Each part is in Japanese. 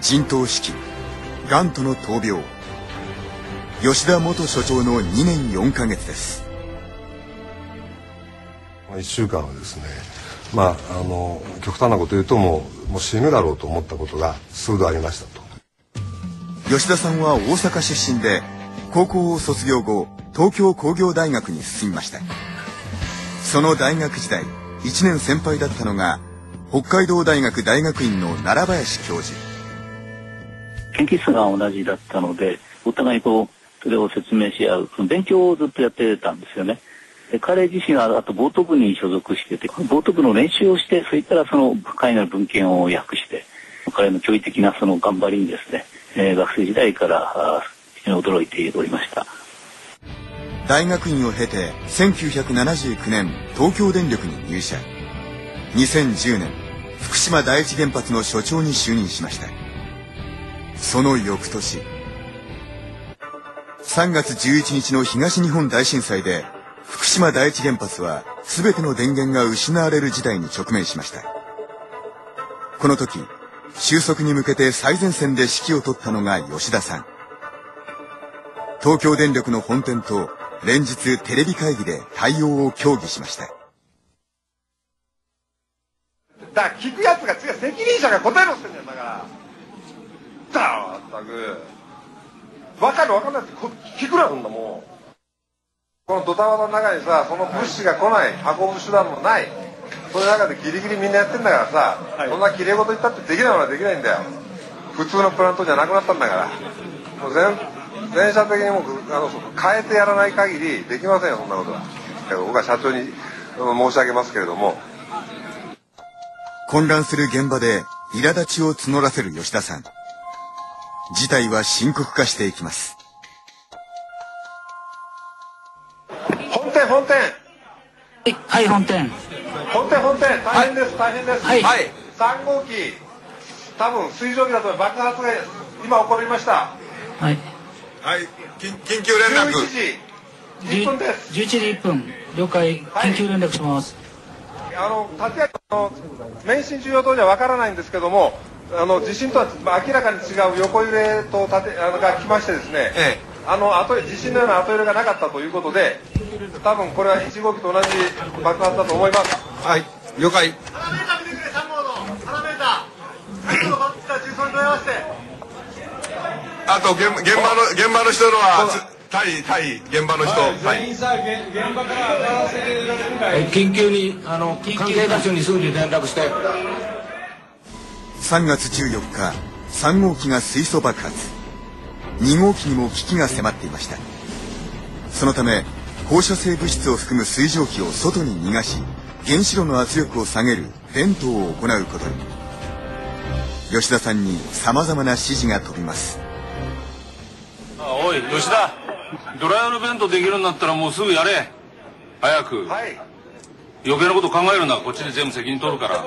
陣頭指揮がんとの闘病。吉田元所長の2年4ヶ月です。1週間はですねまああの極端なこと言うともうもう死ぬだろうと思ったことが数度ありましたと。吉田さんは大阪出身で高校を卒業後東京工業大学に進みました。その大学時代1年先輩だったのが北海道大学大学院の奈良林教授研究室が同じだったのでお互いこうそれを説明し合う勉強をずっとやってたんですよね。で彼自身はあとボート部に所属しててボート部の練習をしてそれからその海外の文献を訳して彼の驚異的なその頑張りにですね、えー、学生時代から非常に驚いておりました。大学院を経て1979年東京電力に入社。2010年福島第一原発の所長に就任しました。その翌年。3月11日の東日本大震災で福島第一原発は全ての電源が失われる事態に直面しました。この時収束に向けて最前線で指揮を執ったのが吉田さん。東京電力の本店と連日テレビ会議で対応を協議しました。だから聞くやつが違う。責任者が答えろってんだよだからだったく。分かる分かんないって聞くなそんなもん。このドタバタの中にさその物資が来ない運ぶ手段もない。そういう中でギリギリみんなやってんだからさ、はい、そんなきれい事言ったってできないものはできないんだよ。普通のプラントじゃなくなったんだから。もう全全社的にもあの変えてやらない限りできませんよそんなことは。僕は社長に申し上げますけれども。混乱する現場で苛立ちを募らせる吉田さん事態は深刻化していきます。本店本店。はい本店。本店本店。大変です、はい、大変です。はい、はい、3号機。多分水蒸気だと爆発が今起こりました。はい。はい。緊緊急連絡。11時。1分です。11時1分。了解。緊急連絡します、はい、あの建屋の免震重要等じゃわからないんですけどもあの地震とは明らかに違う横揺れと縦あのが来ましてですね、ええ、あの後地震のような後揺れがなかったということで多分これは1号機と同じ爆発だと思います。はい了解。パラメーター見てくれ3号の。パラメーター。先ほど来た重曹に問い合わせてあと現現場の現場の人のは対対現場の人、はい、現場から上がらせられるか緊急にあの関係箇所にすぐに連絡して3月14日3号機が水素爆発。2号機にも危機が迫っていました。そのため放射性物質を含む水蒸気を外に逃がし原子炉の圧力を下げるベントを行うことに。吉田さんにさまざまな指示が飛びます。おい吉田。ドライヤルベントできるようになったらもうすぐやれ。早く。はい。余計なこと考えるな。こっちで全部責任取るから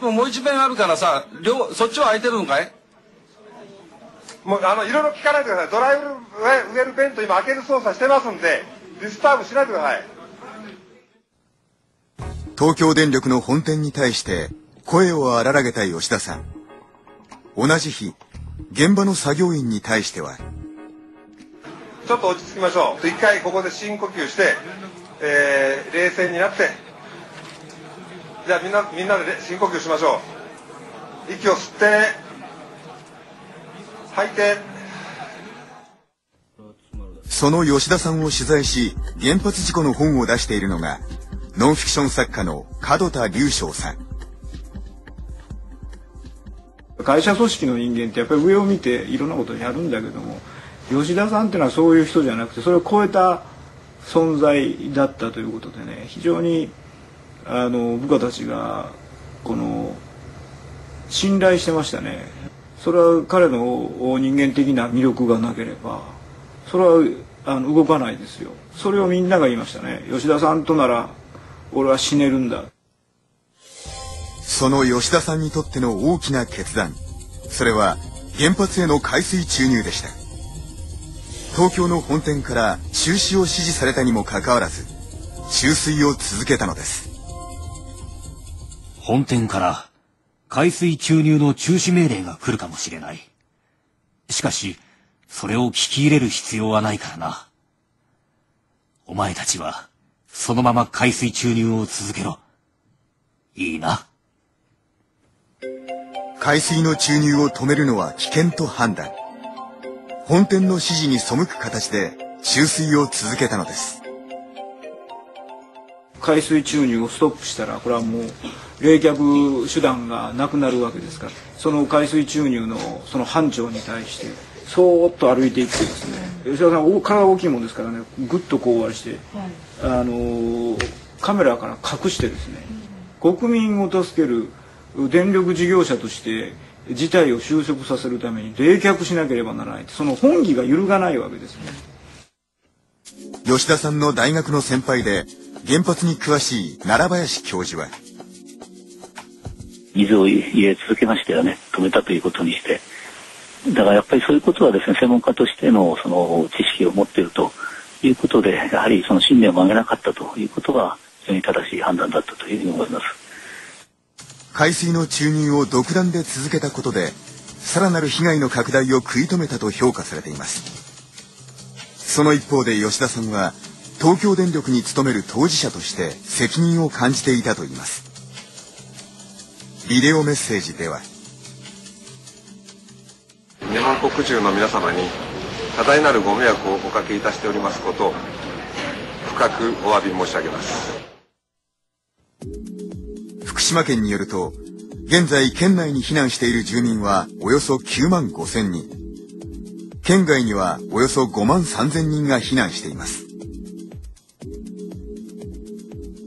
もうもう一面あるからさ両そっちは空いてるのかい？もうあのいろいろ聞かないでください。ドライウェルベント今開ける操作してますんで disturb しないでください。東京電力の本店に対して声を荒らげた吉田さん。同じ日現場の作業員に対しては。ちょっと落ち着きましょう。一回ここで深呼吸してえー、冷静になってじゃあみんなみんなで深呼吸しましょう。息を吸って吐いて。その吉田さんを取材し原発事故の本を出しているのがノンフィクション作家の門田隆翔さん。会社組織の人間ってやっぱり上を見ていろんなことをやるんだけども吉田さんっていうのはそういう人じゃなくてそれを超えた存在だったということでね非常にあの部下たちがこの信頼してましたね。それは彼の人間的な魅力がなければそれはあの動かないですよ。それをみんなが言いましたね。吉田さんとなら俺は死ねるんだ。その吉田さんにとっての大きな決断。それは原発への海水注入でした。東京の本店から中止を指示されたにもかかわらず注水を続けたのです。本店から海水注入の中止命令が来るかもしれない。しかし、それを聞き入れる必要はないからな。お前たちは、そのまま海水注入を続けろ。いいな。海水の注入を止めるのは危険と判断。本店の指示に背く形で注水を続けたのです。海水注入をストップしたらこれはもう冷却手段がなくなるわけですからその海水注入のその班長に対してそーっと歩いていってですね。吉田さん体大きいもんですからねぐっとこうして、あのカメラから隠してですね、国民を助ける電力事業者として事態を収束させるために冷却しなければならないその本義が揺るがないわけですね。吉田さんの大学の先輩で原発に詳しい奈良林教授は。水を入れ続けましたよね止めたということにして。だからやっぱりそういうことはですね専門家としてのその知識を持っているということでやはりその信念を曲げなかったということは非常に正しい判断だったというふうに思います。海水の注入を独断で続けたことでさらなる被害の拡大を食い止めたと評価されています。その一方で吉田さんは東京電力に勤める当事者として責任を感じていたといいます。ビデオメッセージでは。日本国中の皆様に多大なるご迷惑をおかけいたしておりますことを深くお詫び申し上げます。福島県によると現在県内に避難している住民はおよそ9万5千人。県外にはおよそ5万3千人が避難しています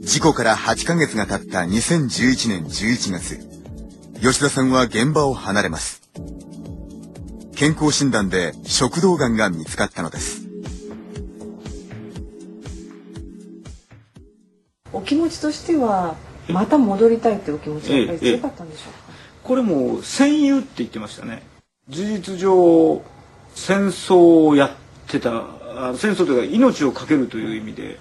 事故から8ヶ月が経った2011年11月、吉田さんは現場を離れます。健康診断で食道がんが見つかったのです。お気持ちとしては、また戻りたいってお気持ちがやっぱり強かったんでしょうか、これも戦友って言ってましたね。事実上、戦争をやってた、戦争というか命を懸けるという意味で、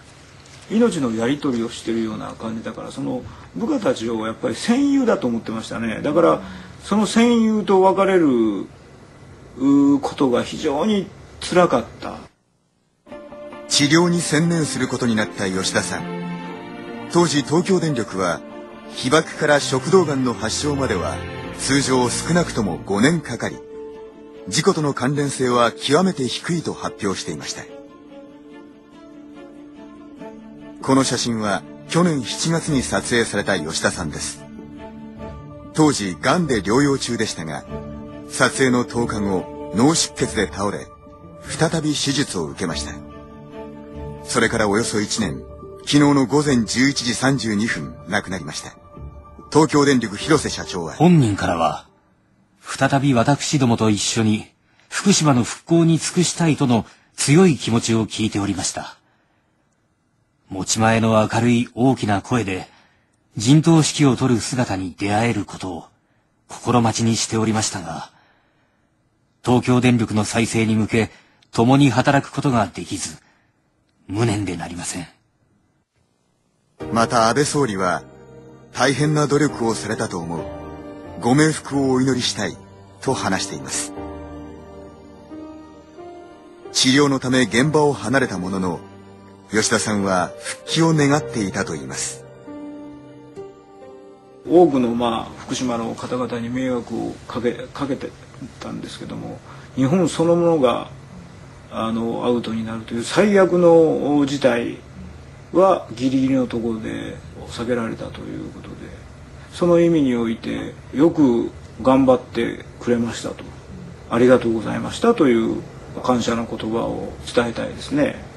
命のやり取りをしてるような感じだからその部下たちをやっぱり戦友だと思ってましたね。だからその戦友と別れることが非常につらかった。治療に専念することになった吉田さん。当時東京電力は被爆から食道がんの発症までは通常少なくとも5年かかり事故との関連性は極めて低いと発表していました。この写真は去年7月に撮影された吉田さんです。当時、癌で療養中でしたが、撮影の10日後、脳出血で倒れ、再び手術を受けました。それからおよそ1年、昨日の午前11時32分、亡くなりました。東京電力広瀬社長は。本人からは、再び私どもと一緒に、福島の復興に尽くしたいとの強い気持ちを聞いておりました。持ち前の明るい大きな声で、陣頭指揮を取る姿に出会えることを心待ちにしておりましたが、東京電力の再生に向け、共に働くことができず、無念でなりません。また安倍総理は、大変な努力をされたと思う。ご冥福をお祈りしたい、と話しています。治療のため現場を離れたものの、吉田さんは復帰を願っていたといいます多くのまあ福島の方々に迷惑をかけかけてたんですけども日本そのものがあのアウトになるという最悪の事態はギリギリのところで避けられたということでその意味においてよく頑張ってくれましたとありがとうございましたという感謝の言葉を伝えたいですね。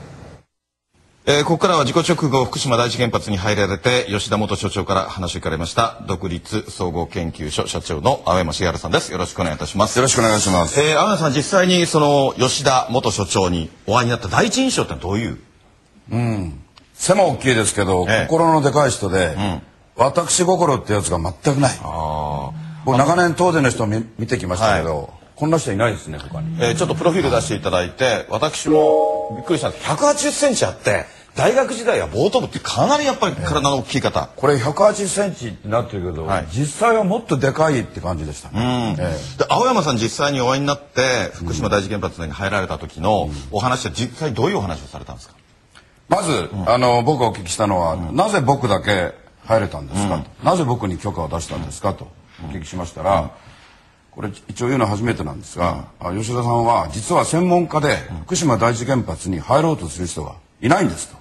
えー、ここからは事故直後福島第一原発に入られて吉田元所長から話を聞かれました独立総合研究所社長の青山茂原さんです。よろしくお願いいたします。よろしくお願いします、えー、青山さん実際にその吉田元所長にお会いになった第一印象ってどういう？うん。背も大きいですけど、え心のでかい人で、うん、私心ってやつが全くない。あ僕長年当時の人を見見てきましたけど、はい。こんな人いないですね他に、えー、ちょっとプロフィール出していただいて私もびっくりした。180センチあって大学時代はボート部ってかなりやっぱり体の大きい方、これ180センチってなってるけど、実際はもっとでかいって感じでした、ね。で青山さん実際にお会いになって福島第一原発に入られた時のお話は実際どういうお話をされたんですか？まず、あの僕がお聞きしたのは、なぜ僕だけ入れたんですか、と。なぜ僕に許可を出したんですかとお聞きしましたら、これ一応言うのは初めてなんですが、あ吉田さんは実は専門家で福島第一原発に入ろうとする人がいないんですと、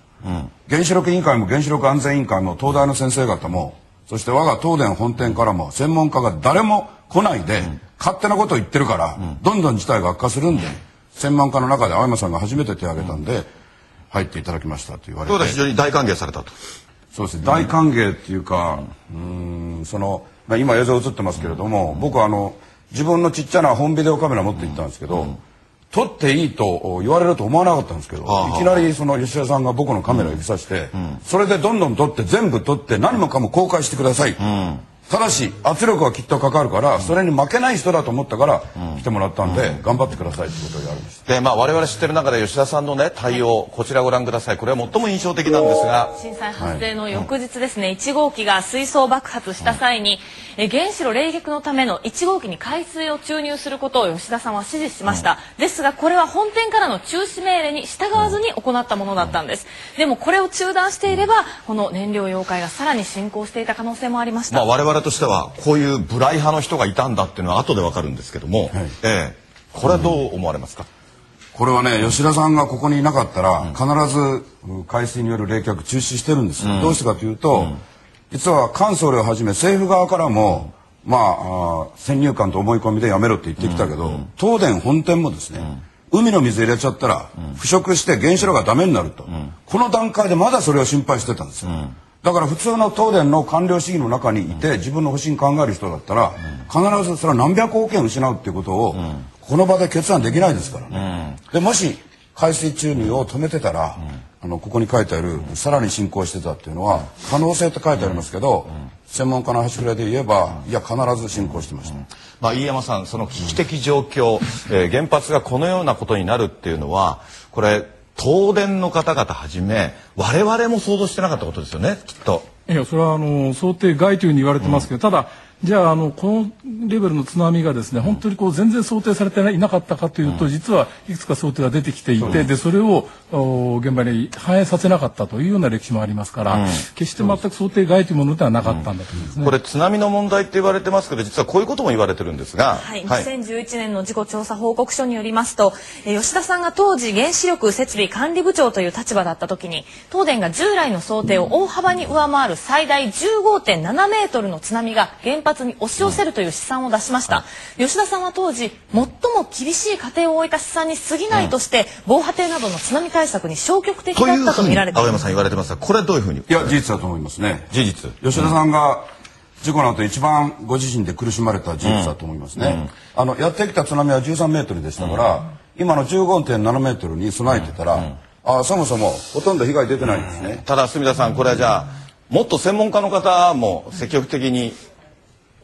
原子力委員会も原子力安全委員会も東大の先生方もそして我が東電本店からも専門家が誰も来ないで、勝手なことを言ってるから、どんどん事態が悪化するんで、専門家の中で青山さんが初めて手を挙げたんで、入っていただきましたと言われて。非常に大歓迎されたと。そうですね。大歓迎っていうかうんその、まあ、今映像映ってますけれども、僕はあの自分のちっちゃな本ビデオカメラ持って行ったんですけど、撮っていいと言われると思わなかったんですけど、いきなりその吉田さんが僕のカメラを指さして、それでどんどん撮って全部撮って何もかも公開してください、ただし圧力はきっとかかるから、それに負けない人だと思ったから来てもらったんで、頑張ってくださいってことを言われましたでまあ我々知ってる中で吉田さんのね対応こちらご覧ください。これは最も印象的なんですが。震災発生の翌日ですね、1号機が水槽爆発した際に、え原子炉冷却のための1号機に海水を注入することを吉田さんは指示しました、ですがこれは本店からの中止命令に従わずに行ったものだったんです、でもこれを中断していればこの燃料溶解がさらに進行していた可能性もありました、まあ、我々としてはこういうブライ派の人がいたんだっていうのは後でわかるんですけども、ええ。これはどう思われますか、これはね吉田さんがここにいなかったら、必ず海水による冷却中止してるんです、どうしてかというと、実は菅総理をはじめ政府側からもまあ先入観と思い込みでやめろって言ってきたけど、東電本店もですね、海の水入れちゃったら腐食して原子炉がダメになると、この段階でまだそれを心配してたんですよ、だから普通の東電の官僚主義の中にいて自分の保身考える人だったら必ずそれは何百億円失うっていうことをこの場で決断できないですからね。でもし海水注入を止めてたら、あのここに書いてあるさらに進行してたっていうのは可能性って書いてありますけど、専門家の端くらいで言えばいや必ず進行してました。まあ、飯山さんその危機的状況、えー原発がこのようなことになるっていうのはこれ東電の方々はじめ我々も想像してなかったことですよねきっと。いやそれはあの想定外というふうに言われてますけど、ただじゃああのこのレベルの津波がですね本当にこう全然想定されていなかったかというと、実はいくつか想定が出てきていてでそれをお現場に反映させなかったというような歴史もありますから、うん。決して全く想定外というものではなかったんだと思いますね。これ津波の問題って言われてますけど実はこういうことも言われてるんですが、はい、2011年の事故調査報告書によりますと、えー吉田さんが当時原子力設備管理部長という立場だった時に東電が従来の想定を大幅に上回る最大15.7メートルの津波が原発に押し寄せるという試算を出しました、吉田さんは当時最も厳しい過程を終えた試算に過ぎないとして、防波堤などの津波対策に消極的だったと見られています青山さん言われてます。がこれはどういうふうに？いや事実だと思いますね。事実。吉田さんが事故の後一番ご自身で苦しまれた事実だと思いますね。あのやってきた津波は13メートルでしたから、今の15.7メートルに備えてたら、あそもそもほとんど被害出てないんですね。ただ住田さんこれはじゃあもっと専門家の方も積極的に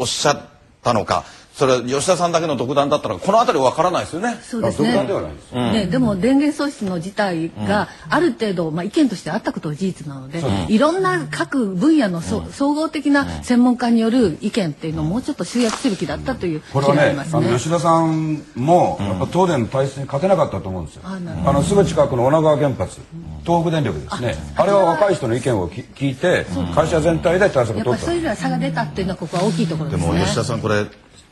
おっしゃったのか。それは吉田さんだけの独断だったのかこの辺りわからないですよね。そうですね。独断ではないです。ね、でも電源喪失の事態がある程度、まあ、意見としてあったことは事実なので、いろんな各分野のそ、総合的な専門家による意見っていうのをもうちょっと集約すべきだったという気これはねがありますね。あの吉田さんもやっぱ東電の体質に勝てなかったと思うんですよ。あなるほどあのすぐ近くの女川原発、東北電力ですね。あれは若い人の意見をき聞いて会社全体で対策をやっ取ったぱりそういう意味では差が出たっていうのはここは大きいところでですね。も吉田さんこれ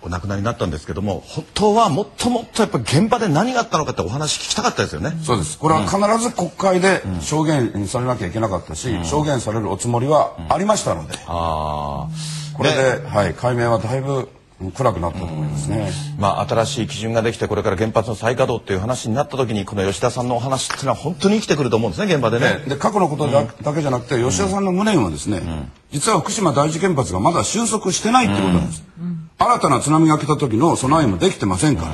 お亡くなりになったんですけども本当はもっともっとやっぱ現場で何があったのかってお話聞きたかったですよね。そうです。これは必ず国会で証言されなきゃいけなかったし、証言されるおつもりはありましたので、あこれで、はい、解明はだいぶ暗くなったと思いますね。まあ新しい基準ができてこれから原発の再稼働っていう話になった時にこの吉田さんのお話っていうのは本当に生きてくると思うんですね現場でね。で過去のことだ,、だけじゃなくて吉田さんの無念はですね、実は福島第一原発がまだ収束してないってことなんです、新たな津波が来た時の備えもできてませんから、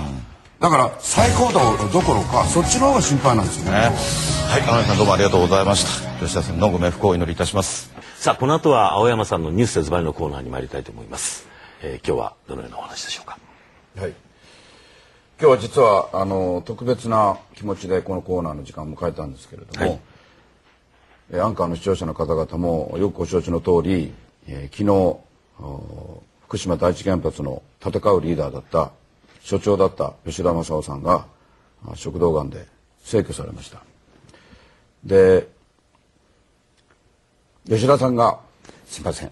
だから再行動どころかそっちの方が心配なんですよね。はい青山さんどうもありがとうございました。吉田さんのご冥福をお祈りいたします。さあこの後は青山さんのニュースでズバリのコーナーに参りたいと思います、えー今日はどのようなお話でしょうか？はい。今日は実はあの特別な気持ちでこのコーナーの時間を迎えたんですけれども、えアンカーの視聴者の方々もよくご承知の通り、えー、昨日福島第一原発の戦うリーダーだった所長だった吉田正夫さんが食道がんで逝去されました。で吉田さんがすいません、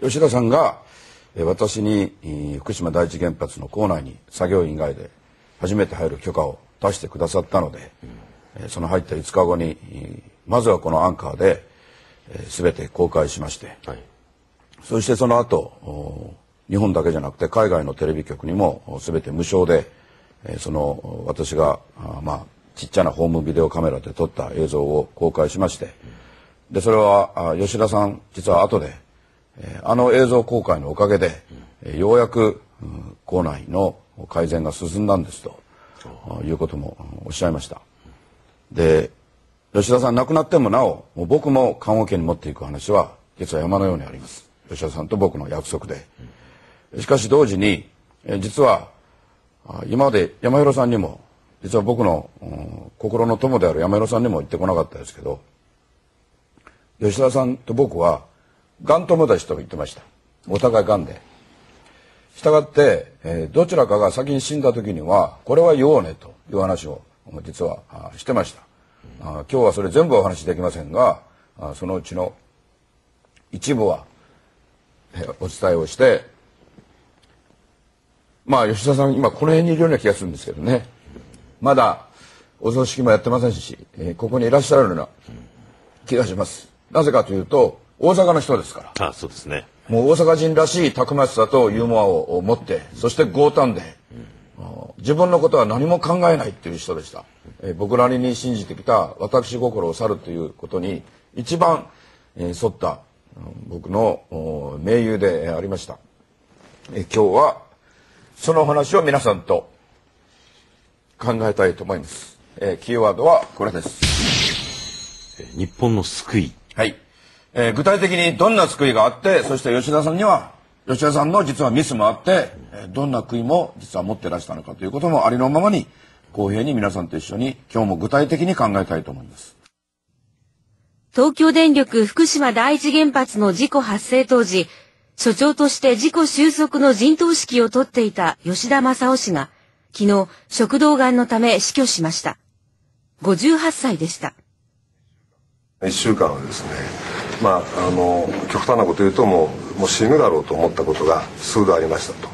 吉田さんが私に福島第一原発の構内に作業員以外で初めて入る許可を出してくださったので、うん、その入った5日後にまずはこのアンカーで全て公開しまして、はい、そしてその後日本だけじゃなくて海外のテレビ局にも全て無償でその私がまあちっちゃなホームビデオカメラで撮った映像を公開しましてでそれは吉田さん実は後であの映像公開のおかげでようやく校内の改善が進んだんですということもおっしゃいました。で吉田さん亡くなってもなお僕も棺桶に持っていく話は実は山のようにあります吉田さんと僕の約束で。しかし同時に実は今まで山広さんにも実は僕の、うん、心の友である山広さんにも言ってこなかったですけど吉田さんと僕はがん友達とも言ってました。お互いがんで。したがって、えー、どちらかが先に死んだ時にはこれは言おうねという話を実はしてました。あ今日はそれ全部お話しできませんがあそのうちの一部は、お伝えをしてまあ吉田さん今この辺にいるような気がするんですけどね。まだお葬式もやってませんし、えー、ここにいらっしゃるような気がします。なぜかというと大阪の人ですから。あそうですね。もう大阪人らしいたくましさとユーモアを持ってそして強胆で、うん、自分のことは何も考えないっていう人でした、えー、僕なりに信じてきた私心を去るということに一番、えー、沿った、うん、僕の盟友でありました、えー、今日はその話を皆さんと考えたいと思います、えー、キーワードはこれです。日本の救い。はい。えー、具体的にどんな救いがあってそして吉田さんには吉田さんの実はミスもあって、えー、どんな悔いも実は持ってらしたのかということもありのままに公平に皆さんと一緒に今日も具体的に考えたいと思います東京電力福島第一原発の事故発生当時所長として事故収束の陣頭指揮を取っていた吉田正夫氏が昨日食道がんのため死去しました。58歳でした。1週間はですねまあ、あの極端なこと言うともうもう死ぬだろうと思ったことが数度ありましたと。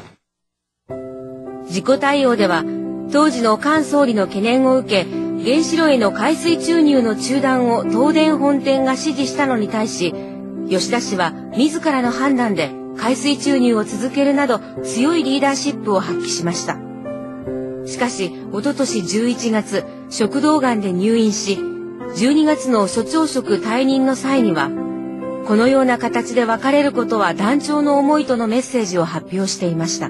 事故対応では当時の菅総理の懸念を受け原子炉への海水注入の中断を東電本店が指示したのに対し吉田氏は自らの判断で海水注入を続けるなど強いリーダーシップを発揮しました。しかしおととし11月食道がんで入院し12月の所長職退任の際にはこのような形で別れることは断腸の思いとのメッセージを発表していました。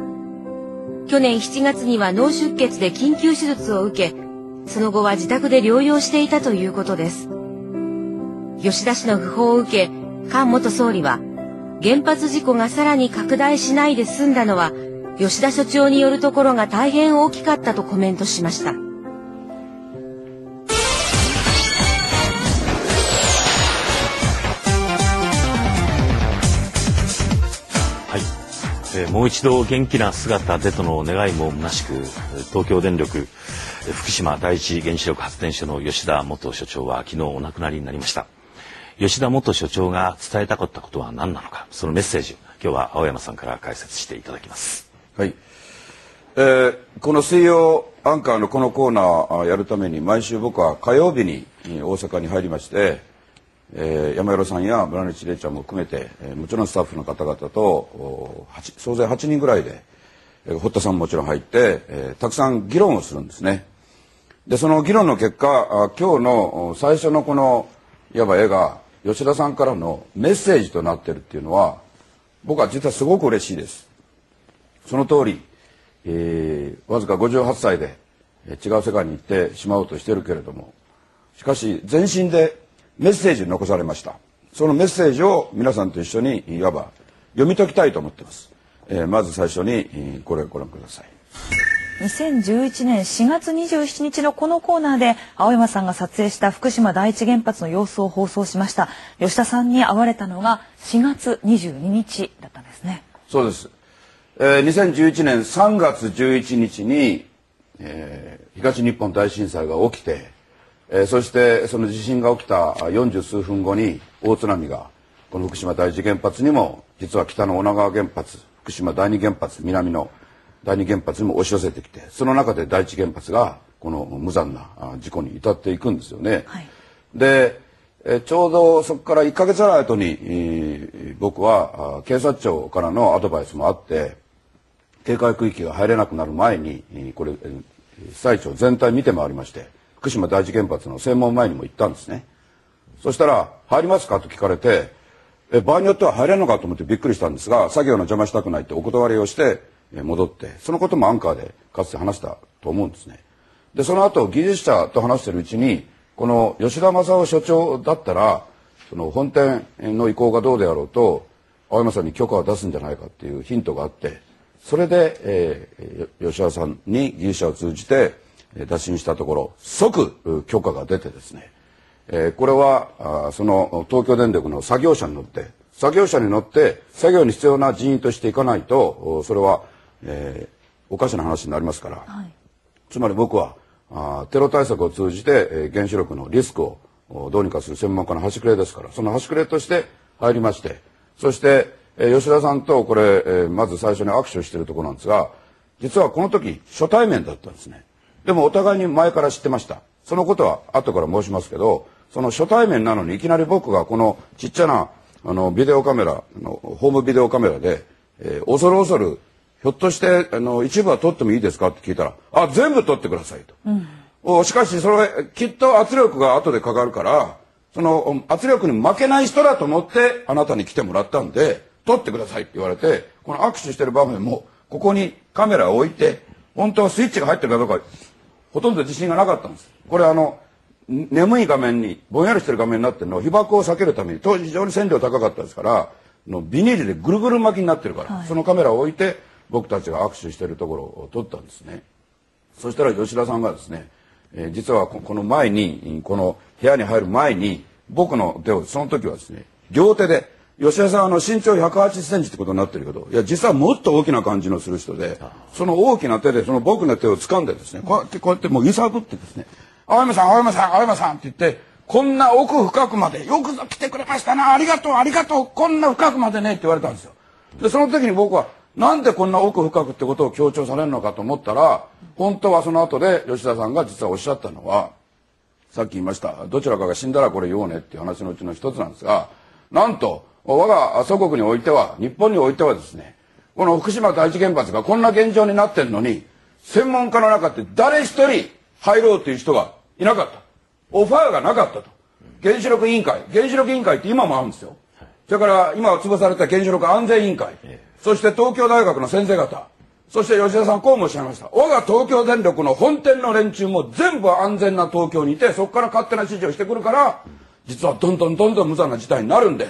去年7月には脳出血で緊急手術を受けその後は自宅で療養していたということです。吉田氏の訃報を受け菅元総理は原発事故がさらに拡大しないで済んだのは吉田所長によるところが大変大きかったとコメントしました。もう一度元気な姿でとの願いも虚しく東京電力福島第一原子力発電所の吉田元所長は昨日お亡くなりになりました。吉田元所長が伝えたかったことは何なのかそのメッセージ今日は青山さんから解説していただきます。はい、えー、この水曜アンカーのこのコーナーやるために毎週僕は火曜日に大阪に入りましてえー、山浦さんや村西礼ちゃんも含めて、えー、もちろんスタッフの方々と総勢8人ぐらいで、えー、堀田さんももちろん入って、えー、たくさん議論をするんですね。でその議論の結果今日の最初のこのいわば絵が吉田さんからのメッセージとなってるっていうのは僕は実はすごく嬉しいです。その通り、えー、わずか58歳で違う世界に行ってしまおうとしてるけれどもしかし全身でメッセージ残されました。そのメッセージを皆さんと一緒にいわば読み解きたいと思っています、えー、まず最初にこれをご覧ください。2011年4月27日のこのコーナーで青山さんが撮影した福島第一原発の様子を放送しました。吉田さんに会われたのが4月22日だったんですね。そうです、えー、2011年3月11日に、えー、東日本大震災が起きて、えー、そしてその地震が起きた40数分後に大津波がこの福島第一原発にも実は北の女川原発福島第二原発南の第二原発にも押し寄せてきてその中で第一原発がこの無残な事故に至っていくんですよね。はい、でえちょうどそこから1か月ぐらい後に、え僕は警察庁からのアドバイスもあって警戒区域が入れなくなる前にこれ被災地を全体見て回りまして福島第一原発の専門前にも行ったんですね。そしたら「入りますか?」と聞かれてえ場合によっては入れるのかと思ってびっくりしたんですが作業の邪魔したくないってお断りをして戻ってそのこともアンカーでかつて話したと思うんですね。でその後技術者と話してるうちにこの吉田正夫所長だったらその本店の意向がどうであろうと青山さんに許可を出すんじゃないかっていうヒントがあってそれで、えー、吉田さんに技術者を通じて打診したところ即許可が出てですね、えー、これはあその東京電力の作業車に乗って作業車に乗って作業に必要な人員としていかないとそれはえー、おかしな話になりますから、はい、つまり僕はあテロ対策を通じて、えー、原子力のリスクをどうにかする専門家の端くれですからその端くれとして入りましてそして、えー、吉田さんとこれ、えー、まず最初に握手しているところなんですが実はこの時初対面だったんですねでもお互いに前から知ってました。そのことは後から申しますけどその初対面なのにいきなり僕がこのちっちゃなあのビデオカメラのホームビデオカメラで、えー、恐る恐るひょっとしてあの一部は取ってもいいですか？って聞いたらあ全部取ってくださいと、うん、しかしそれきっと圧力が後でかかるからその圧力に負けない人だと思ってあなたに来てもらったんで取ってくださいって言われてこの握手してる場面もここにカメラを置いて本当はスイッチが入ってるかどうかほとんど自信がなかったんです。これあの眠い画面にぼんやりしてる画面になってるのを被爆を避けるために当時非常に線量高かったですからのビニールでぐるぐる巻きになってるから、はい、そのカメラを置いて僕たちが握手しているところを撮ったんですね。そしたら吉田さんがですね、えー、実はこの前にこの部屋に入る前に僕の手をその時はですね両手で吉田さんあの身長180センチってことになってるけどいや実はもっと大きな感じのする人でその大きな手でその僕の手を掴んでですねこうやってこうやってもう揺さぶってですね「青山さん青山さん青山さん」って言ってこんな奥深くまでよくぞ来てくれましたなありがとうありがとうこんな深くまでねって言われたんですよ。でその時に僕はなんでこんな奥深くってことを強調されるのかと思ったら本当はその後で吉田さんが実はおっしゃったのはさっき言いましたどちらかが死んだらこれ言おうねっていう話のうちの一つなんですがなんと我が祖国においては日本においてはですねこの福島第一原発がこんな現状になってるのに専門家の中って誰一人入ろうという人がいなかった。オファーがなかったと。原子力委員会。原子力委員会って今もあるんですよ。それから今潰された原子力安全委員会。そして東京大学の先生方。そして吉田さんこうもおっしゃいました。我が東京電力の本店の連中も全部安全な東京にいてそこから勝手な指示をしてくるから実はどんどんどんどん無残な事態になるんで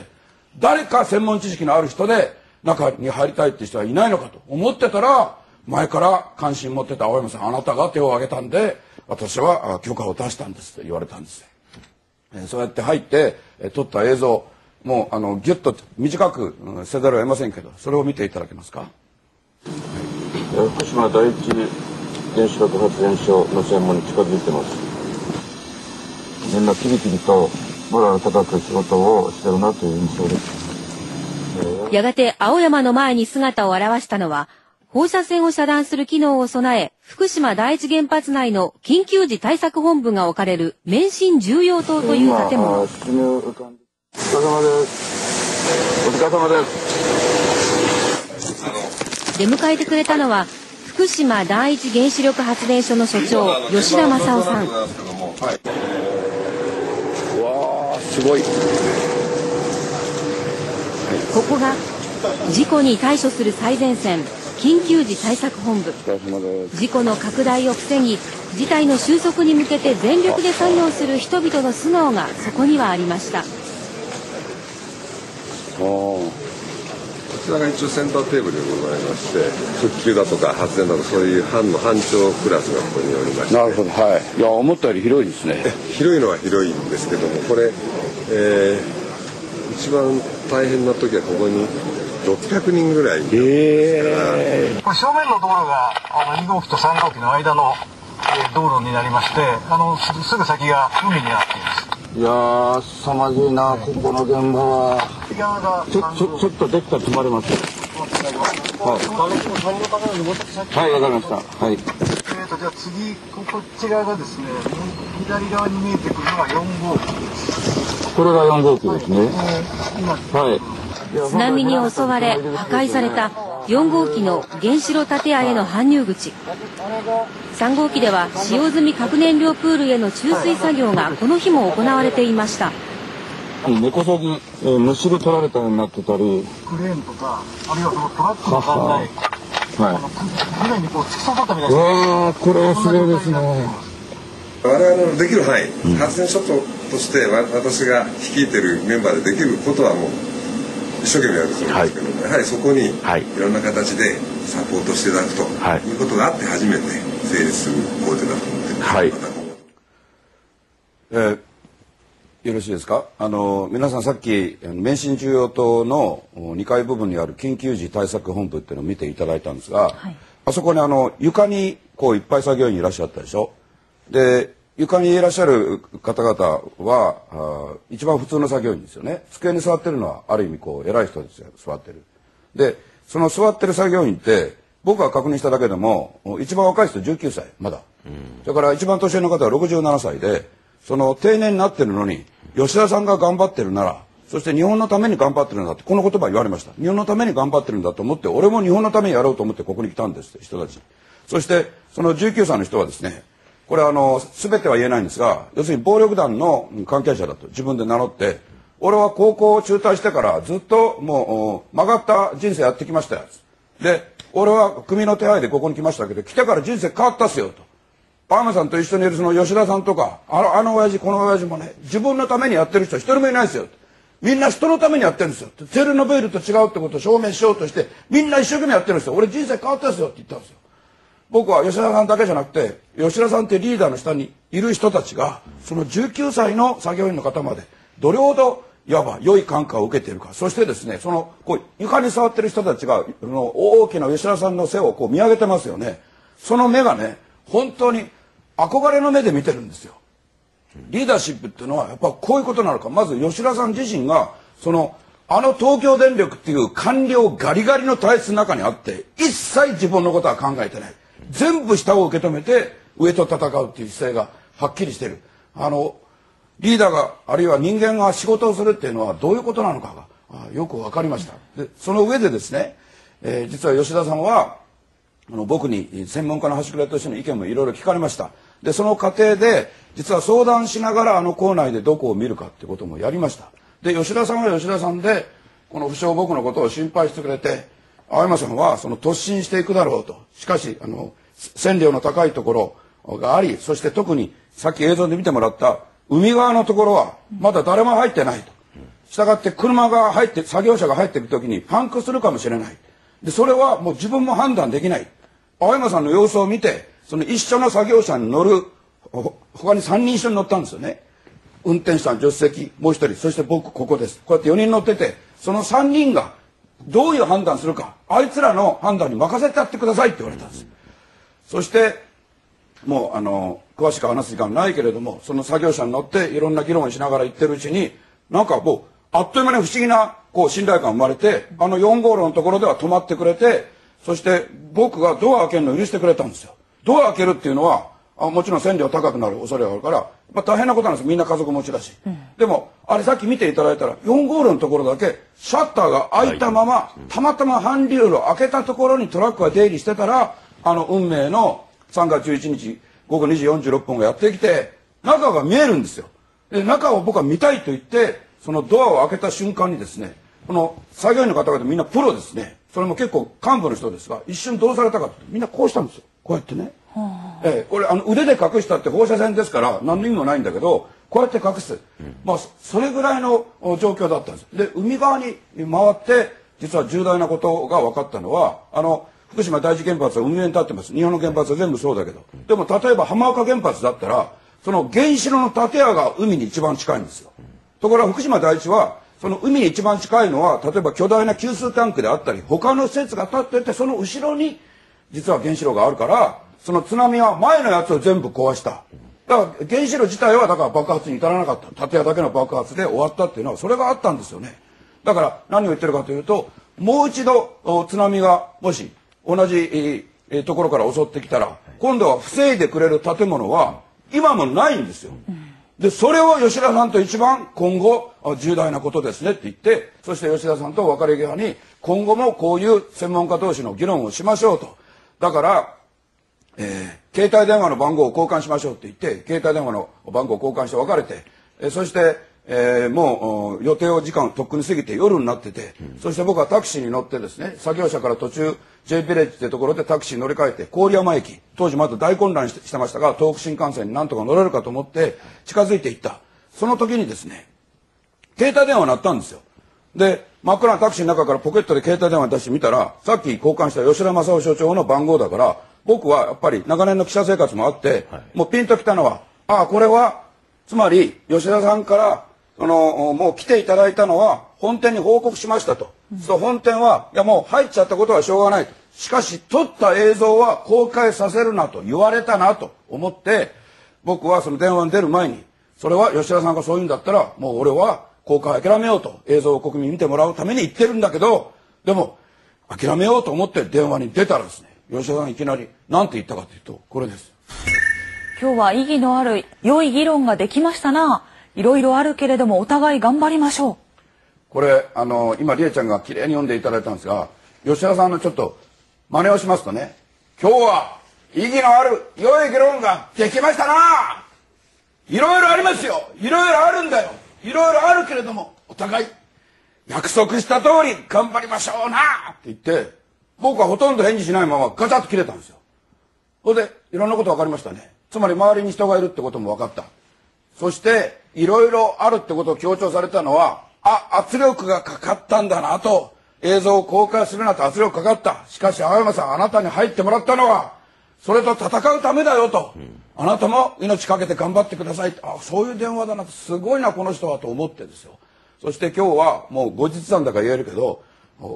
誰か専門知識のある人で中に入りたいって人はいないのかと思ってたら前から関心持ってた青山さんあなたが手を挙げたんで私は許可を出したんですと言われたんです、そうやって入って撮った映像もうあのギュッと短くせざるを得ませんけどそれを見ていただけますか？福島第一原子力発電所の専門に近づいてます。みんなキビキビとモラル高く仕事をしてるなという印象ですやがて青山の前に姿を現したのは放射線を遮断する機能を備え福島第一原発内の緊急時対策本部が置かれる免震重要棟という建物お疲れ様です。お疲れ様です。出迎えてくれたのは福島第一原子力発電所の所長吉田正夫さん。すごい。ここが事故に対処する最前線緊急時対策本部事故の拡大を防ぎ事態の収束に向けて全力で作業する人々の素顔がそこにはありました。ちらが一応センターテーブルでございまして復旧だとか発電だとかそういう班の班長クラスがここにおりまして。なるほどはい。いや思ったより広いですね。広いのは広いんですけどもこれ、えー、一番大変な時はここに600人ぐらいえこれ正面の道路があの2号機と3号機の間の、えー道路になりましてあのすすぐ先が海になっていますいやー凄まじいなここの現場は。ちょちょちょっとできたら止まれます？はい。わかりました。はい。えーとじゃあ次ここっち側がですね左側に見えてくるのが4号機です。これが4号機ですね。今はい津波に襲われ破壊された4号機の原子炉建屋への搬入口。3号機では使用済み核燃料プールへの注水作業がこの日も行われていました。根こそぎ、えー、むしろ取られたようになってたりクレーンとかあるいはそのトラックの残骸はい。地面にこう突き刺さったみたいな。わあこれはすごいですね。我々のできる範囲、発電所ととしてわ私が率いてるメンバーでできることはもう一生懸命やるつもりですけども、やはりそこにい。ろんな形でサポートしていただくとい。うことがあって初めて成立する工程だと思っています。はい。えーよろしいですか？あの皆さんさっきあの免震重要棟のお2階部分にある緊急時対策本部っていうのを見ていただいたんですが、あそこにあの床にこういっぱい作業員いらっしゃったでしょ？で床にいらっしゃる方々は一番普通の作業員ですよね。机に座ってるのはある意味こう偉い人ですよ。座ってる。でその座ってる作業員って僕が確認しただけでもお一番若い人19歳まだ。それから一番年上の方は67歳でその定年になってるのに吉田さんが頑張ってるならそして日本のために頑張ってるんだってこの言葉言われました。日本のために頑張ってるんだと思って俺も日本のためにやろうと思ってここに来たんですって人たち。そしてその19歳の人はですねこれはあの全ては言えないんですが要するに暴力団の関係者だと自分で名乗って俺は高校を中退してからずっともう曲がった人生やってきましたよ。で俺は組の手配でここに来ましたけど来てから人生変わったっすよと。パーマさんと一緒にいるその吉田さんとかあのあの親父この親父もね自分のためにやってる人一人もいないですよ。みんな人のためにやってるんですよ。チェルノブイリと違うってことを証明しようとしてみんな一生懸命やってるんですよ。俺人生変わったですよって言ったんですよ。僕は吉田さんだけじゃなくて吉田さんってリーダーの下にいる人たちがその19歳の作業員の方までどれほどいわば良い感化を受けているか。そしてですねそのこう床に座ってる人たちがの大きな吉田さんの背をこう見上げてますよね。その目がね本当に憧れの目で見てるんですよ。リーダーシップっていうのはやっぱこういうことなのか。まず吉田さん自身がそのあの東京電力っていう官僚ガリガリの体質の中にあって一切自分のことは考えてない。全部下を受け止めて上と戦うっていう姿勢がはっきりしてる。あのリーダーがあるいは人間が仕事をするっていうのはどういうことなのかがよく分かりました。でその上でですね、えー実は吉田さんはあの僕に専門家の端くれとしての意見もいろいろ聞かれました。でその過程で実は相談しながらあの校内でどこを見るかってこともやりました。で吉田さんは吉田さんでこの不詳僕のことを心配してくれて青山さんはその突進していくだろうと。しかしあの線量の高いところがありそして特にさっき映像で見てもらった海側のところはまだ誰も入ってないと。したがって車が入って作業車が入っていく時にパンクするかもしれない。でそれはもう自分も判断できない。青山さんの様子を見てその一緒の作業車に乗る他に3人一緒に乗ったんですよね。運転手さん助手席もう一人そして僕ここです。こうやって4人乗っててその3人がどういう判断するかあいつらの判断に任せてやってくださいって言われたんです。そしてもうあの詳しく話す時間ないけれどもその作業車に乗っていろんな議論をしながら行ってるうちになんかもうあっという間に不思議なこう信頼感生まれてあの4号路のところでは止まってくれてそして僕がドア開けるのを許してくれたんですよ。ドア開けるっていうのはあもちろん線量高くなる。恐れがあるから、まあ、大変なことなんです。みんな家族持ちだし、でもあれさっき見ていただいたら4号路のところだけシャッターが開いたまま、たまたま韓流路開けたところにトラックが出入りしてたらあの運命の3月11日午後2時46分がやってきて中が見えるんですよ。で中を僕は見たいと言ってそのドアを開けた瞬間にですねこの作業員の方々みんなプロですね。それも結構幹部の人ですが一瞬どうされたかってみんなこうしたんですよ。こうやってねええ、これあの腕で隠したって放射線ですから何の意味もないんだけどこうやって隠す、まあそそれぐらいのお状況だったんです。で海側に回って実は重大なことが分かったのはあの福島第一原発は運営に立ってます。日本の原発は全部そうだけど。でも例えば浜岡原発だったらその原子炉の建屋が海に一番近いんですよ。ところが福島第一はその海に一番近いのは例えば巨大な給水タンクであったり他の施設が建っててその後ろに実は原子炉があるからその津波は前のやつを全部壊した。だから原子炉自体はだから爆発に至らなかった。建屋だけの爆発で終わったっていうのはそれがあったんですよね。だから何を言ってるかというともう一度津波がもし同じ、ところから襲ってきたら今度は防いでくれる建物は今もないんですよ。でそれを吉田さんと一番今後重大なことですねって言ってそして吉田さんと別れ際に今後もこういう専門家同士の議論をしましょうと。だから、えー、携帯電話の番号を交換しましょうって言って携帯電話の番号を交換して別れて、えー、そしてえー、もう予定を時間とっくに過ぎて夜になってて、うん、そして僕はタクシーに乗ってですね作業車から途中 J ヴィレッジってところでタクシーに乗り換えて郡山駅当時まだ大混乱してましたが東北新幹線になんとか乗れるかと思って近づいていった。その時にですね携帯電話鳴ったんですよ。で真っ暗なタクシーの中からポケットで携帯電話出してみたらさっき交換した吉田正夫所長の番号だから僕はやっぱり長年の記者生活もあって、はい、もうピンときたのはああこれはつまり吉田さんからそのもう来ていただいたのは本店に報告しましたと、うん、そう本店はいやもう入っちゃったことはしょうがないと。しかし撮った映像は公開させるなと言われたなと思って僕はその電話に出る前にそれは吉田さんがそう言うんだったらもう俺は公開諦めようと映像を国民に見てもらうために言ってるんだけどでも諦めようと思って電話に出たらですね吉田さんいきなり何て言ったかというとこれです。今日は意義のある良い議論ができましたな。いろいろあるけれどもお互い頑張りましょう。これあの今りえちゃんがきれいに読んでいただいたんですが吉田さんのちょっと真似をしますとね今日は意義のある良い議論ができましたな。いろいろありますよ。いろいろあるんだよ。いろいろあるけれどもお互い約束した通り頑張りましょうな。って言って僕はほとんど返事しないままガチャッと切れたんですよ。それでいろんなこと分かりましたね。つまり周りに人がいるってことも分かった。そしていろいろあるってことを強調されたのはあ圧力がかかったんだなと映像を公開するなと圧力かかった。しかし青山さんあなたに入ってもらったのはそれと戦うためだよと、うん、あなたも命かけて頑張ってくださいあそういう電話だなすごいなこの人はと思ってですよ。そして今日はもう後日談だから言えるけど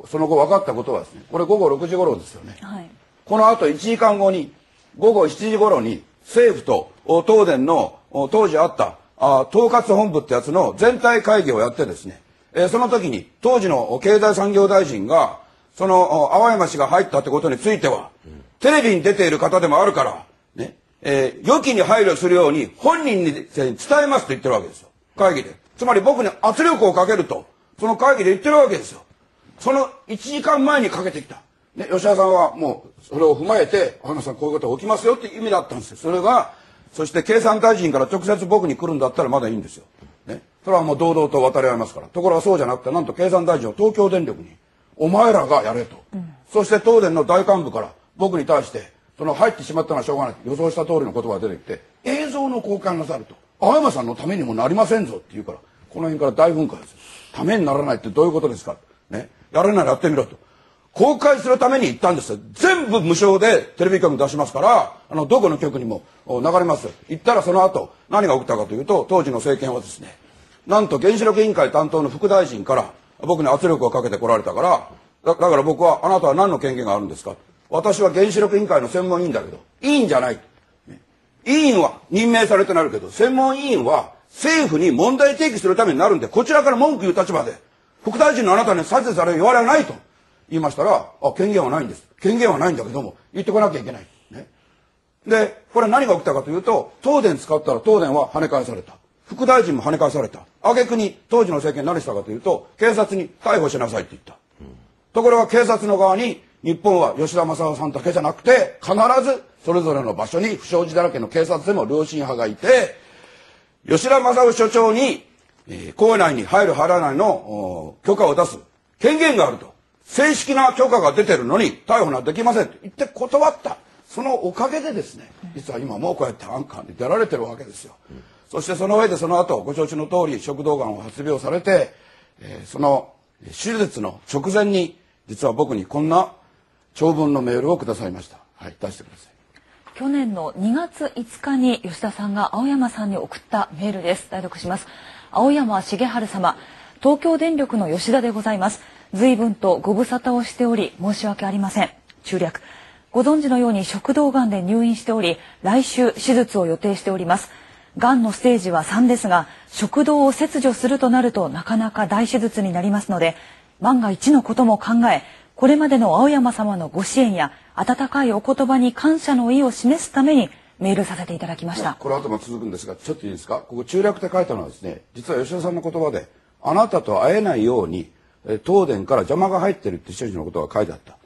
その後分かったことはですねこれ午後6時頃ですよね、はい、このあと1時間後に午後7時頃に政府と東電の当時あったあ統括本部ってやつの全体会議をやってですね、えー、その時に当時の経済産業大臣がその青山氏が入ったってことについては、うん、テレビに出ている方でもあるから、ねえー、予期に配慮するように本人に伝えますと言ってるわけですよ。会議で。つまり僕に圧力をかけるとその会議で言ってるわけですよその1時間前にかけてきた、ね、吉田さんはもうそれを踏まえて青山さんこういうことが起きますよって意味だったんですよそれがそして経産大臣から直接僕に来るんだったらまだいいんですよ。ね。それはもう堂々と渡り合いますから。ところがそうじゃなくて、なんと経産大臣は東京電力に、お前らがやれと。うん、そして東電の大幹部から僕に対して、その入ってしまったのはしょうがない。予想した通りの言葉が出てきて、映像の交換なさると。青山さんのためにもなりませんぞって言うから、この辺から大噴火です。ためにならないってどういうことですかね。やれならやってみろと。公開するために行ったんです。全部無償でテレビ局出しますからあのどこの局にも流れます。行ったらその後何が起きたかというと当時の政権はですねなんと原子力委員会担当の副大臣から僕に圧力をかけてこられたからだから僕はあなたは何の権限があるんですか？私は原子力委員会の専門委員だけど委員じゃない、委員は任命されてなるけど専門委員は政府に問題提起するためになるんでこちらから文句言う立場で。副大臣のあなたに指図される言われはないと言いましたら、あ、権限はないんです。権限はないんだけども、言ってこなきゃいけない。ね。で、これ何が起きたかというと、東電使ったら東電は跳ね返された。副大臣も跳ね返された。挙句に当時の政権何したかというと、警察に逮捕しなさいって言った。うん、ところが警察の側に、日本は吉田正夫さんだけじゃなくて、必ずそれぞれの場所に不祥事だらけの警察でも良心派がいて、吉田正夫所長に、えー、校内に入る入らないの許可を出す権限があると。正式な許可が出てるのに逮捕なんてできませんって。言って断った。そのおかげでですね実は今もうこうやってアンカーに出られてるわけですよ、そしてその上でその後ご承知の通り食道がんを発病されて、えー、その手術の直前に実は僕にこんな長文のメールをくださいました。はい出してください。去年の2月5日に吉田さんが青山さんに送ったメールです。代読します。青山茂春様東京電力の吉田でございます。随分とご無沙汰をしており申し訳ありません。中略。ご存知のように食道がんで入院しており来週手術を予定しております。がんのステージは3ですが食道を切除するとなるとなかなか大手術になりますので万が一のことも考えこれまでの青山様のご支援や温かいお言葉に感謝の意を示すためにメールさせていただきました。これ後も続くんですがちょっといいですか？ここ中略って書いたのはですね実は吉田さんの言葉であなたと会えないように東電から邪魔が入ってるって人のことが書いてあった。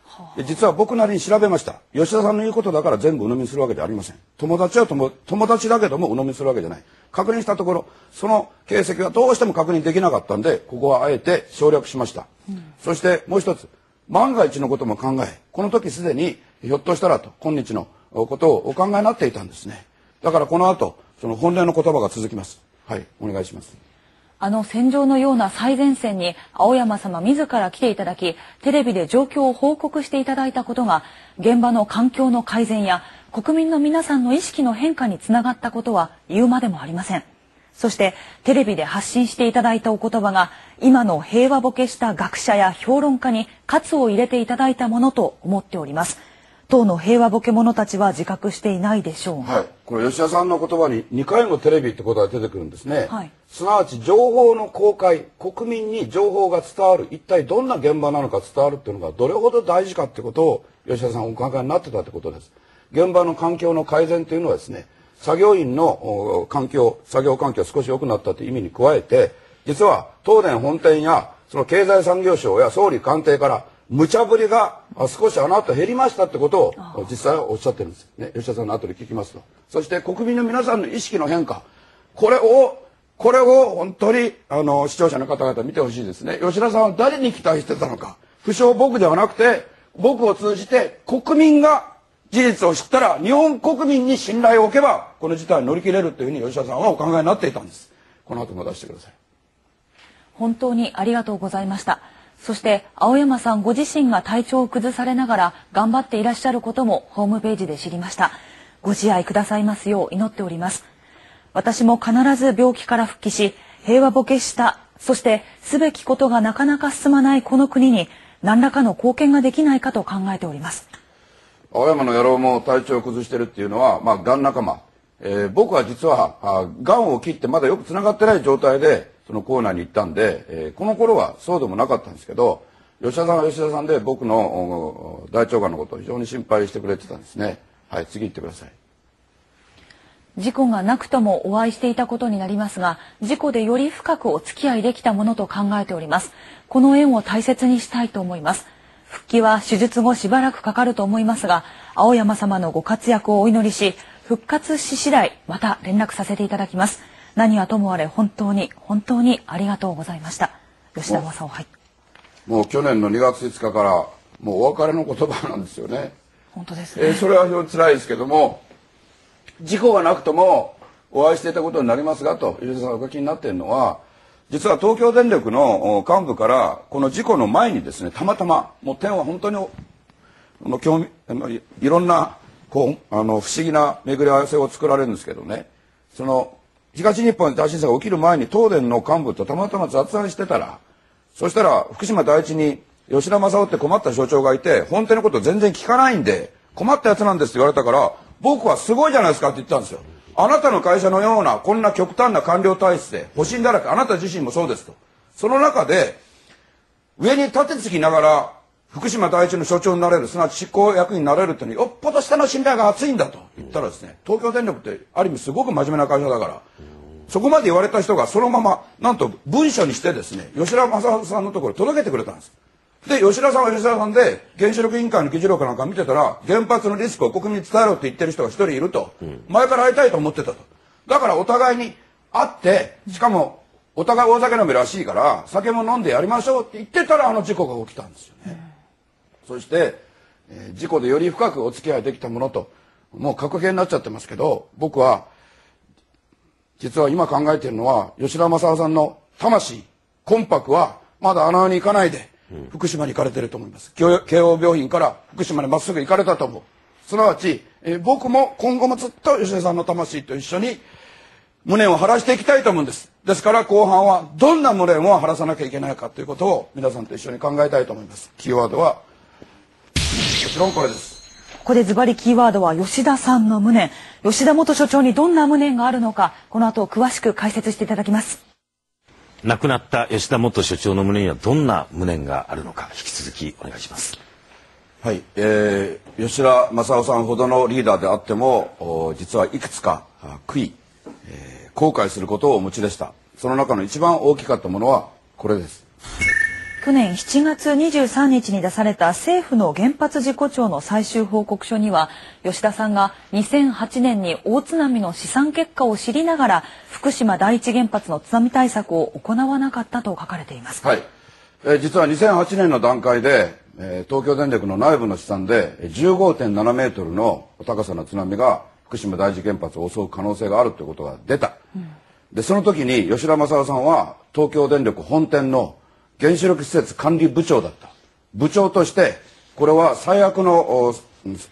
実は僕なりに調べました。吉田さんの言うことだから全部鵜呑みにするわけではありません。友達は友達だけども鵜呑みにするわけじゃない。確認したところその形跡はどうしても確認できなかったんでここはあえて省略しました、うん、そしてもう一つ万が一のことも考えこの時すでにひょっとしたらと今日のことをお考えになっていたんですねだからこの後その本音の言葉が続きますはいお願いしますあの戦場のような最前線に青山様自ら来ていただき、テレビで状況を報告していただいたことが、現場の環境の改善や国民の皆さんの意識の変化につながったことは言うまでもありません。そしてテレビで発信していただいたお言葉が今の平和ボケした学者や評論家に喝を入れていただいたものと思っております。党の平和ボケ者たちは自覚していないでしょうはい、これ吉田さんの言葉に2回もテレビってことが出てくるんですね、はい、すなわち情報の公開国民に情報が伝わる一体どんな現場なのか伝わるっていうのがどれほど大事かってことを吉田さんお考えになってたってことです。現場の環境の改善というのはですね作業員の環境作業環境少し良くなったという意味に加えて実は東電本店やその経済産業省や総理官邸から無茶ぶりが少しあの後減りましたってことを実際はおっしゃってるんです。ね吉田さんの後で聞きますと。そして国民の皆さんの意識の変化。これをこれを本当にあの視聴者の方々見てほしいですね。吉田さんは誰に期待してたのか。不詳僕ではなくて僕を通じて国民が事実を知ったら日本国民に信頼を置けばこの事態を乗り切れるというふうに吉田さんはお考えになっていたんです。この後も出してください。本当にありがとうございましたそして青山さんご自身が体調を崩されながら頑張っていらっしゃることもホームページで知りました。ご自愛くださいますよう祈っております。私も必ず病気から復帰し平和ボケしたそしてすべきことがなかなか進まないこの国に何らかの貢献ができないかと考えております。青山の野郎も体調を崩してるっていうのはまあがん仲間、えー、僕は実はがんを切ってまだよくつながってない状態でそのコーナーに行ったんで、えー、この頃はそうでもなかったんですけど吉田さんは吉田さんで僕の大腸がんのことを非常に心配してくれてたんですね。はい次行ってください。事故がなくともお会いしていたことになりますが事故でより深くお付き合いできたものと考えております。この縁を大切にしたいと思います。復帰は手術後しばらくかかると思いますが青山様のご活躍をお祈りし復活し次第また連絡させていただきます。何はともあれ本当に本当にありがとうございました。吉田正夫はい。もう去年の2月5日からもうお別れの言葉なんですよね。本当ですね、えー、それは非常に辛いですけども事故がなくともお会いしていたことになりますがと吉田さんお書きになっているのは実は東京電力の幹部からこの事故の前にですねたまたまもう天は本当にの興味いろんなこうあの不思議な巡り合わせを作られるんですけどね。その東日本大震災が起きる前に東電の幹部とたまたま雑談してたらそしたら福島第一に吉田正夫って困った所長がいて本当のこと全然聞かないんで困ったやつなんですって言われたから僕はすごいじゃないですかって言ったんですよ。あなたの会社のようなこんな極端な官僚体質で保身だらけあなた自身もそうですと。その中で上に立てつきながら福島第一の所長になれるすなわち執行役になれるっていうのはよっぽど下の信頼が厚いんだと言ったらですね東京電力ってある意味すごく真面目な会社だからそこまで言われた人がそのままなんと文書にしてですね吉田正夫さんのところに届けてくれたんです。で吉田さんは吉田さんで原子力委員会の議事録なんか見てたら原発のリスクを国民に伝えろって言ってる人が一人いると、前から会いたいと思ってたと。だからお互いに会ってしかもお互い大酒飲みらしいから酒も飲んでやりましょうって言ってたらあの事故が起きたんですよね、そして、えー、事故でより深くお付き合いできたものともう格言になっちゃってますけど僕は実は今考えてるのは吉田正夫さんの魂魂魄はまだ穴に行かないで福島に行かれてると思います。慶応病院から福島にまっすぐ行かれたと思う。すなわち、えー、僕も今後もずっと吉田さんの魂と一緒に無念を晴らしていきたいと思うんです。ですから後半はどんな無念を晴らさなきゃいけないかということを皆さんと一緒に考えたいと思います。キーワードはもちろんこれです。ここでズバリキーワードは吉田さんの無念吉田元所長にどんな無念があるのかこの後詳しく解説していただきます。亡くなった吉田元所長の胸にはどんな無念があるのか引き続きお願いします。はい、えー、吉田正夫さんほどのリーダーであっても実はいくつか悔い後悔することをお持ちでした。その中の一番大きかったものはこれです去年7月23日に出された政府の原発事故調の最終報告書には吉田さんが2008年に大津波の試算結果を知りながら福島第一原発の津波対策を行わなかったと書かれています。はい、えー、実は2008年の段階で、えー、東京電力の内部の試算で15.7メートルの高さの津波が福島第一原発を襲う可能性があるということが出た、うん、でその時に吉田正夫さんは東京電力本店の原子力施設管理部長だった。部長としてこれは最悪の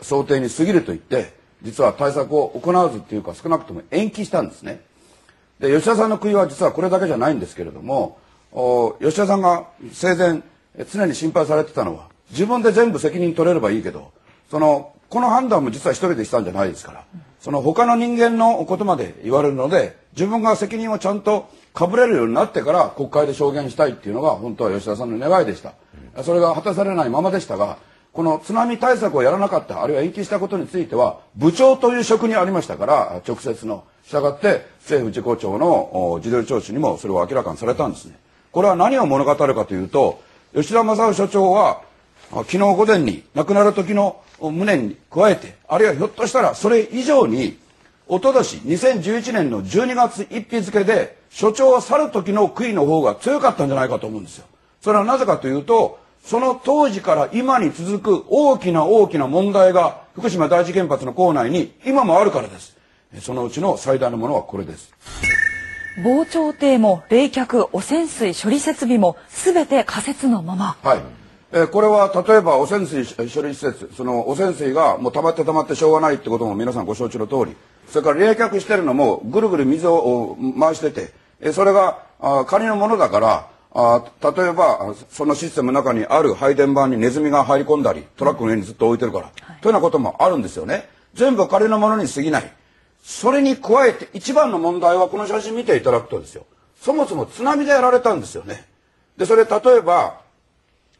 想定に過ぎると言って実は対策を行わずっていうか少なくとも延期したんですね。で吉田さんの悔いは実はこれだけじゃないんですけれども吉田さんが生前常に心配されてたのは自分で全部責任取れればいいけどそのこの判断も実は一人でしたんじゃないですから。その他の人間のことまで言われるので自分が責任をちゃんとかぶれるようになってから国会で証言したいっていうのが本当は吉田さんの願いでした、それが果たされないままでしたがこの津波対策をやらなかったあるいは延期したことについては部長という職にありましたから直接のしたがって政府事故庁の事例聴取にもそれを明らかにされたんですね。これは何を物語るかというと吉田正夫所長は昨日午前に亡くなる時の無念に加えてあるいはひょっとしたらそれ以上におととし2011年の12月1日付で所長は去る時の悔いの方が強かったんじゃないかと思うんですよ。それはなぜかというとその当時から今に続く大きな大きな問題が福島第一原発の構内に今もあるからです。そのうちの最大のものはこれです。防潮堤も冷却汚染水処理設備もすべて仮設のまま。はい。えー、これは例えば汚染水処理施設その汚染水がもう溜まって溜まってしょうがないってことも皆さんご承知の通り。それから冷却してるのもぐるぐる水を回してて、えー、それがあ仮のものだからあ例えばそのシステムの中にある配電盤にネズミが入り込んだりトラックの上にずっと置いてるから、はい、というようなこともあるんですよね。全部仮のものに過ぎない。それに加えて一番の問題はこの写真見ていただくとですよ。そもそも津波でやられたんですよね。でそれ例えば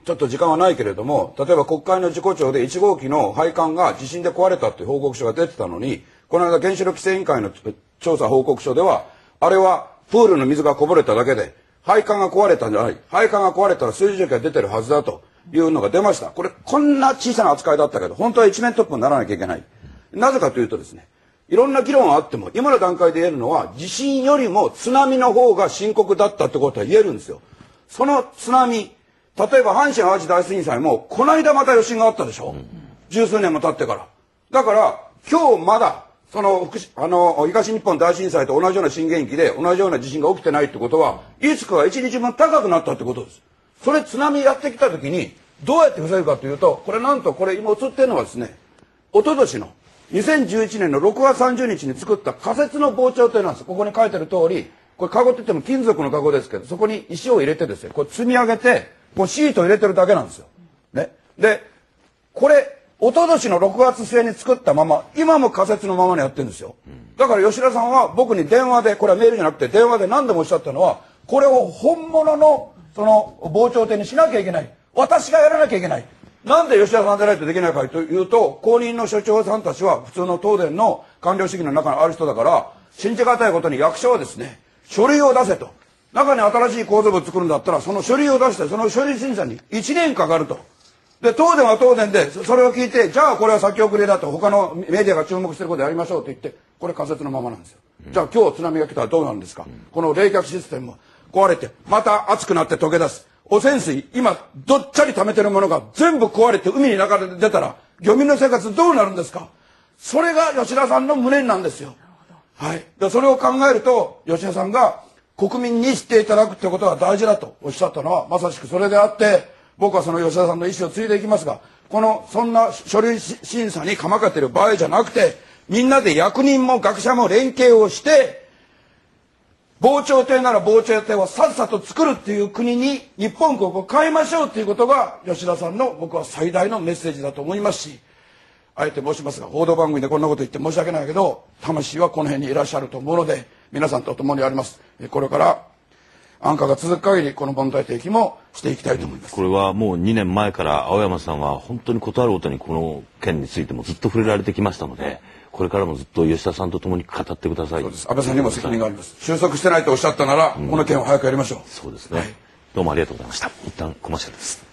ちょっと時間はないけれども例えば国会の事故調で1号機の配管が地震で壊れたという報告書が出てたのにこの間原子力規制委員会の調査報告書ではあれはプールの水がこぼれただけで配管が壊れたんじゃない配管が壊れたら水蒸気が出てるはずだというのが出ました。これこんな小さな扱いだったけど本当は一面トップにならなきゃいけない。なぜかというとですねいろんな議論があっても今の段階で言えるのは地震よりも津波の方が深刻だったってことは言えるんですよ。その津波例えば阪神・淡路大震災もこの間また余震があったでしょ、うん、十数年も経ってから。だから今日まだそのあの東日本大震災と同じような震源域で同じような地震が起きてないってことはリスクが1日分高くなったってことです。それ津波やってきた時にどうやって防ぐかというとこれなんとこれ今映ってるのはですね一昨年の2011年の6月30日に作った仮設の防潮堤なんです。ここに書いてる通りこれカゴって言っても金属のカゴですけどそこに石を入れてですねこれ積み上げてこうシート入れてるだけなんですよ。ね。で、これ、一昨年の6月末に作ったまま、今も仮説のままにやってるんですよ。だから吉田さんは僕に電話で、これはメールじゃなくて電話で何度もおっしゃったのは、これを本物の、その、傍聴艇にしなきゃいけない。私がやらなきゃいけない。なんで吉田さんでないとできないかというと、公認の所長さんたちは普通の東電の官僚主義の中にある人だから、信じがたいことに役所はですね、書類を出せと。中に新しい構造物作るんだったらその書類を出してその書類審査に1年かかると。で東電は東電でそれを聞いてじゃあこれは先送りだと他のメディアが注目してることやりましょうと言ってこれ仮説のままなんですよ。じゃあ今日津波が来たらどうなんですか、この冷却システム壊れてまた熱くなって溶け出す汚染水今どっちゃり溜めてるものが全部壊れて海に流れて出たら漁民の生活どうなるんですか？それが吉田さんの無念なんですよ。はい。でそれを考えると吉田さんが国民に知っていただくってことが大事だとおっしゃったのはまさしくそれであって僕はその吉田さんの意思を継いでいきますがこのそんな書類審査にかまかってる場合じゃなくてみんなで役人も学者も連携をして防潮堤なら防潮堤をさっさと作るっていう国に日本国を変えましょうっていうことが吉田さんの僕は最大のメッセージだと思いますしあえて申しますが報道番組でこんなこと言って申し訳ないけど魂はこの辺にいらっしゃると思うので皆さんと共にありますこれから安価が続く限りこの問題提起もしていきたいと思います、これはもう2年前から青山さんは本当に事あるごとにこの件についてもずっと触れられてきましたのでこれからもずっと吉田さんと共に語ってください。安倍さんにも責任があります。収束してないとおっしゃったなら、うん、この件を早くやりましょう。そうですね、はい、どうもありがとうございました。一旦コマーシャルです。